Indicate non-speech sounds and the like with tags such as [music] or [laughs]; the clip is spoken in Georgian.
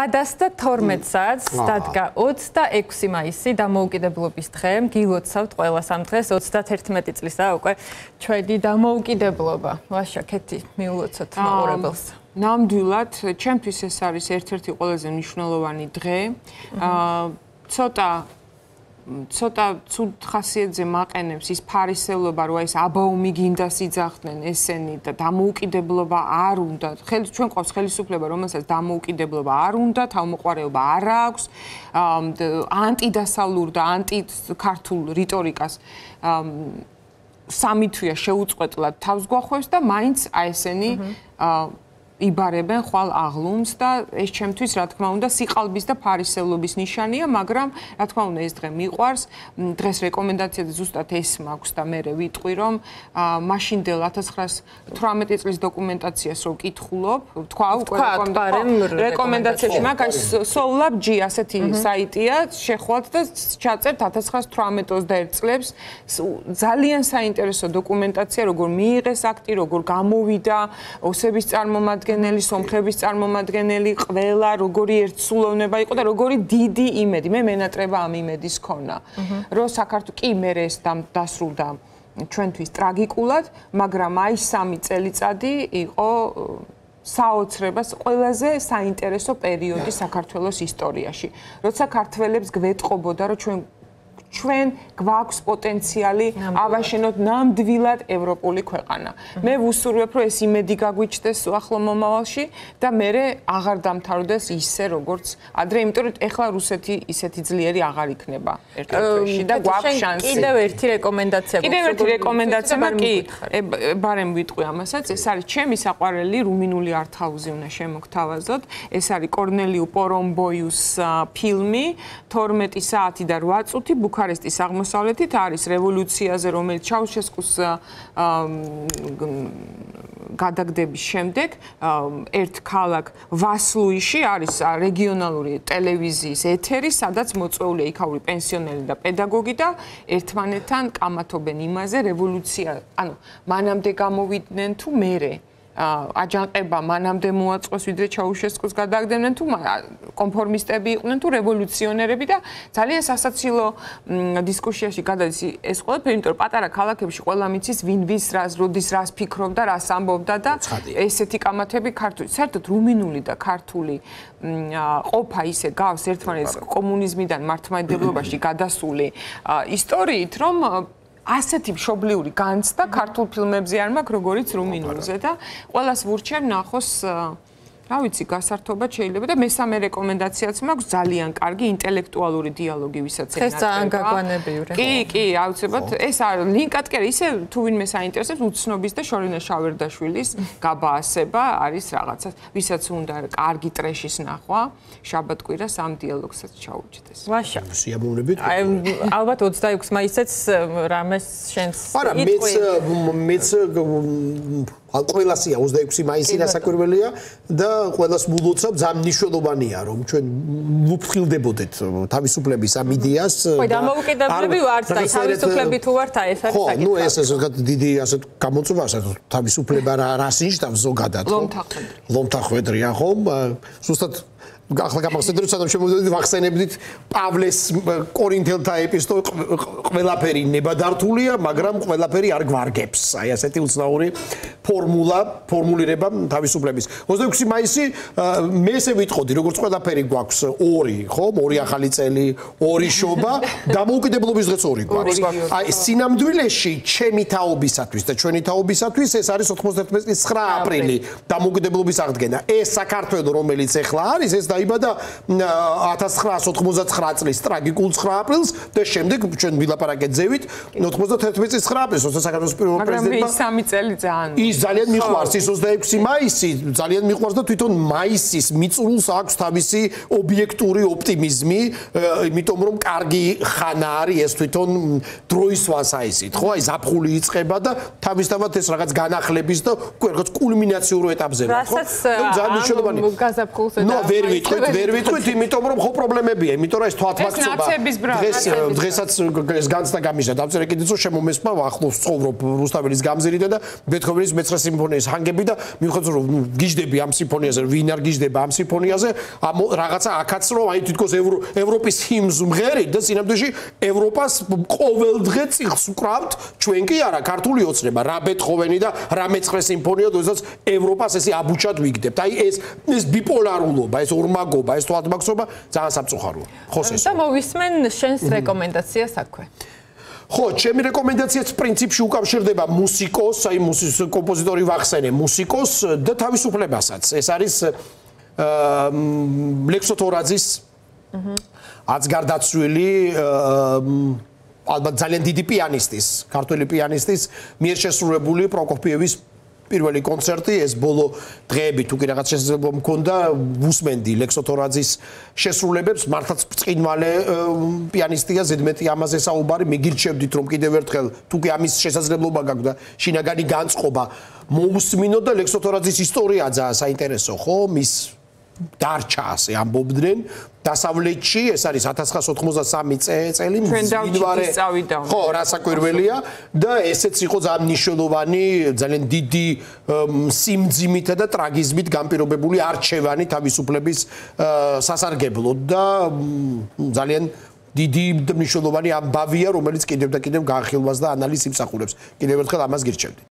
ადასდა 12 საათს დადგა 26 მაისი დამოუკიდებლობის დღე. გილოცავთ ყველა სამ დღეს 31 წლისა უკვე ჩვენი დამოუკიდებლობა. ვაშა კეთი მიულოცოთ მაყურებელს. ნამდვილად, ჩემთვის ეს არის ერთ-ერთი ყველაზე მნიშვნელოვანი დღე. აა ცოტა ცოტა ცუდ ხასიათზე მაყენებს ის ფარისევლობა, რომ ეს აბაუმი გინდა სიძახდნენ ესენი და დამოუკიდებლობა არ უნდა. ხელი ჩვენ ყავს ხელისუფლება, რომელსაც დამოუკიდებლობა არ უნდა, თავმოყარეობა არ აქვს, ანტიდასალურ და ანტიქართულ რიტორიკას სამი თვია შეუწყვეტლად თავს გვახვევს და მაინც აი ესენი იბარებენ ხვალ აღლუმს და ეს ჩემთვის რა თქმა უნდა სიყალბის და ფარისევლობის ნიშანია, მაგრამ რა თქმა უნდა ეს დღე მიყვარს. დღეს რეკომენდაციაზე ზუსტად ეს მაქვს და მე ვიტყვი რომ მაშინდელ 1918 წლის დოკუმენტაციას რო ვკითხულობ, თქვა უკვე რეკომენდაციაში მაგას SOLAB-G ასეთი საიტია, შეხვალთ და ჩაწერთ 1918 წლებს. ძალიან საინტერესო დოკუმენტაცია, როგორ მიიღეს აქტი, როგორ გამოვიდა ოსების წარმომადგენლები წარმომადგენელი, სომხების წარმომადგენელი, ყველა როგორი ერთსულოვნება იყო და როგორი დიდი იმედი. მე მენატრება ამ იმედის ქონა. რომ საქართველოს კი მე ეს დასრულდა ჩვენთვის ტრაგიკულად, მაგრამ აი სამი წელიწადი იყო საოცრებას ყველაზე საინტერესო პერიოდი საქართველოს ისტორიაში. როცა ქართველებს გვეტყობოდა, რომ ჩვენ ჩვენ გვაქვს პოტენციალი ავაშენოთ ნამდვილად ევროპული ქვეყანა. მე ვუსურვებ, რომ ეს იმედი გაგვიჩნდეს ახლო მომავალში და მე აღარ დამთავრდეს ისე როგორც ადრე, იმიტომ რომ ეხლა რუსეთი ისეთი ძლიერი აღარ იქნება ერთ-ერთი და გვაქვს შანსი. კიდევ ერთი რეკომენდაცია. კიდევ ერთი რეკომენდაცია, კი, ბარემ ვიტყვი ამასაც, ეს არის ჩემი საყვარელი რუმინული არტჰაუზი უნდა შემოგთავაზოთ. ეს არის კორნელიუ პორომბოიუს ფილმი 12 საათი და 8 წუთი ბუქ ბუქარესტის აღმოსავლეთით არის რევოლუციაზე, რომელიც ჩაუშესკუს გადაგდების შემდეგ ერთ ქალაქ ვასლუიში არის რეგიონალური ტელევიზიის ეთერი, სადაც მოწვეულია იქაური პენსიონერი და პედაგოგი და ერთმანეთთან კამათობენ იმაზე რევოლუცია, ანუ მანამდე გამოვიდნენ თუ მერე აჯანყება მანამდე მოაწყოს ვიდრე ჩაუშესკოს გადაგდებდნენ თუ კონფორმისტები იყვნენ თუ რევოლუციონერები და ძალიან სასაცილო დისკუსიაში გადადის. ეს ყველაფერი იმიტომ რომ პატარა ქალაქებში ყველა მიცის ვინ ვის რას როდის რას ფიქრობდა რას ამბობდა და ესეთი კამათები ქართული საერთოდ რუმინული და ქართული ყოფა ისე გავს ერთმანეთს კომუნიზმიდან მართლმადიდებლობაში გადასული ისტორიით რომ ასეთი მშობლიური განცდა ქართულ ფილმებზე არ მაქვს როგორიც რუმინულზე და ყოველას ვურჩევ ნახოს რა ვიცი, გასართობა შეიძლება და მესამე რეკომენდაციაც მაქვს ძალიან კარგი ინტელექტუალური დიალოგი, ვისაც ენა. ეს ძალიან გაგვანებიური. კი, კი, აუცილებლად ეს კი ისე თუ ვინმე საინტერესებს უცნობის და შორინა შავერდაშვილის გაბაასება არის რაღაცა, ვისაც უნდა კარგი ტრეშის ნახვა, შაბათკვირას ამ დიალოგსაც ჩაუჭდეს. ვაშა. სიამოვნებით. აი ალბათ 26 მაისიც რამეს შენს არა, მეც მეც ყველასია 26 მაისი დასაკვირველია და ყველას მულოცავ ძალიან მნიშვნელოვანია რომ ჩვენ ვუფრთხილდებოდეთ თავისუფლების ამ იდეას ხო დამოუკიდებლები ვართ და თავისუფლები თუ ვართ აი ეს არის ხო ნუ ეს ეს დიდი ასე გამოწვევა თავისუფლება რა რას ნიშნავს ზოგადად ხო? ლომთახვედრი ლომთახვედრია ხო ზუსტად ახლა გამახსენეთ რომ სანამ შემოვიდეთ ვახსენებდით პავლეს კორინთელთა ეპისტოლე ყველაფერი ნებადართულია მაგრამ ყველაფერი არ გვარგებს. აი ასეთი უცნაური ფორმულა ფორმულირება თავისუფლების. 26 მაისი მე ესე ვიტყოდი როგორც ყველაფერი გვაქვს ორი ხო ორი ახალი წელი ორი შობა [laughs] დამოუკიდებლობის დღეც ორი გვაქვს. აი სინამდვილეში ჩემი თაობისათვის და ჩვენი თაობისათვის ეს არის 91 წლის 9 აპრილი. დამოუკიდებლობის აღდგენა. ეს საქართველოს რომელიც ეხლა არის ეს და დაიბადა 1999 წლის ტრაგიკულ 9 აპრილს და შემდეგ ჩვენ ვილაპარაკეთ ზევით 91 წლის 9 აპრილს როცა საქართველოს პირველ პრეზიდენტმა მაგრამ ის 3 წელი ძალიან ის ძალიან მიყვარს ის 26 მაისი ძალიან მიყვარს და თვითონ მაისის მიწურულს აქვს თავისი ობიექტური ოპტიმიზმი იმიტომ რომ კარგი ხანა არის ეს თვითონ დროის ვასაისით ხო? აი ზაფხული იწება და თავისთავად ეს რაღაც განახლების და რაღაც კულმინაციურ ეტაპზე ხო? ძალიან მნიშვნელოვანი გაზაფხულზე და ნუ ვერ ვიტყვი ვიტყვით, ვერ ვიტყვით, იმიტომ რომ ხო პრობლემებია, იმიტომ რომ ეს თვათმაქცობა დღეს დღესაც ეს განცდა გამიშა. დავწერე კიდეც რომ შემომესმა ახლოს ცხოვრობ რუსთაველის გამზირიდან და ბეთჰოვენის მეცხრე სიმფონიის ჰანგები და მიხვდეთ რომ გიждები ამ სიმფონიაზე, ვინ არ გიждება ამ სიმფონიაზე, ამ რაღაცა აქაც რომ აი თითქოს ევროპის ჰიმს მღერი და წინამდეში ევროპას ყოველდღე წიხს უკრავთ ჩვენ კი არა ქართული ოცნება, რა ბეთჰოვენი და რა მეცხრე სიმფონია, თუმცა ევროპას ესე აბუჩად ვიგდებთ. აი ეს ეს ბიპოლარულობა, ეს ორ ორმაგობა, ეს თვალთმაქცობა ძალიან სამწუხაროა. ხო ეს და მოვისმენ შენს რეკომენდაციას აქვე. ხო, ჩემი რეკომენდაციაც პრინციპში უკავშირდება მუსიკოს, აი მუსიკის კომპოზიტორი ვახსენე, მუსიკოს და თავისუფლებასაც. ეს არის აა ლექსო თორაძის აჰა გარდაცვლილი ალბათ ძალიან დიდი პიანისტის, ქართული პიანისტის მიერ შესრულებული პროკოფიევის პირველი კონცერტი ეს ბოლო დღეები თუ კი რაღაც შესაძლებლობა მქონდა ვუსმენდი ლექსოთორაძის შესრულებებს მართლაც წინვალე პიანისტია ზედმეტი ამაზე საუბარი მიგირჩევდით რომ კიდევ ერთხელ თუ კი ამის შესაძლებლობა გაქვს და შინაგანი განწყობა მოусმინო და ლექსოთორაძის ისტორია ძალიან საინტერესო ხო? მის დარჩა ასე ამბობდნენ. დასავლეთში ეს არის 1993 წელი მძინვარე ხო რასაკვირველია და ესეც იყო ძალიან მნიშვნელოვანი ძალიან დიდი სიმძიმითა და ტრაგიზმით განპირობებული არჩევანი თავისუფლების სასარგებლოდ. და ძალიან დიდი მნიშვნელოვანი ამბავია რომელიც კიდევ და კიდევ განხილვას და ანალიზს იმსახურებს. კიდევ ერთხელ ამას გირჩევდი